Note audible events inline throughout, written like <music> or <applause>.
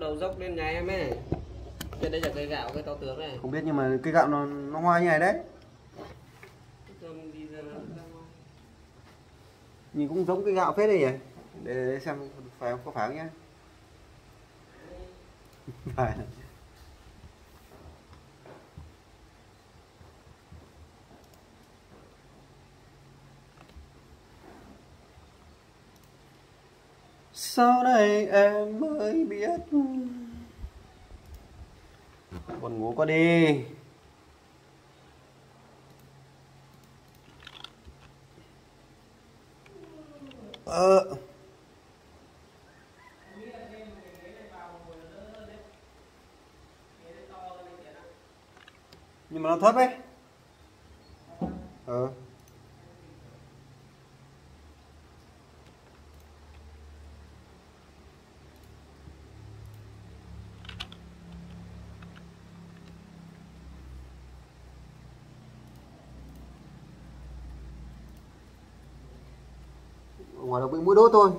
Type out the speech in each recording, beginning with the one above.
đầu dốc lên nhà em ấy. Trên đây là cây gạo, cây to tướng này. Không biết nhưng mà cây gạo nó nó hoa như này đấy. Nhìn cũng giống cây gạo phết đấy nhỉ? Để, để xem phải không? Có phải không nhá? <laughs> Phải sau này em mới biết. Buồn ngủ quá đi. Ờ. Nhưng mà nó thấp ấy. Ờ. ngoài đầu bị mũi đốt thôi.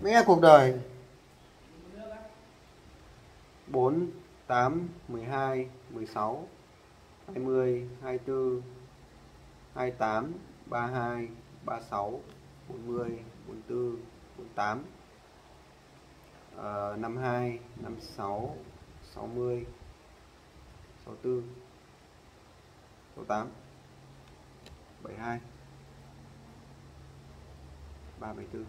Mẹ cuộc đời? 4 8 12 16 20 24 28 32 36 40 44 48 uh, 52 56 60 64 68 72 374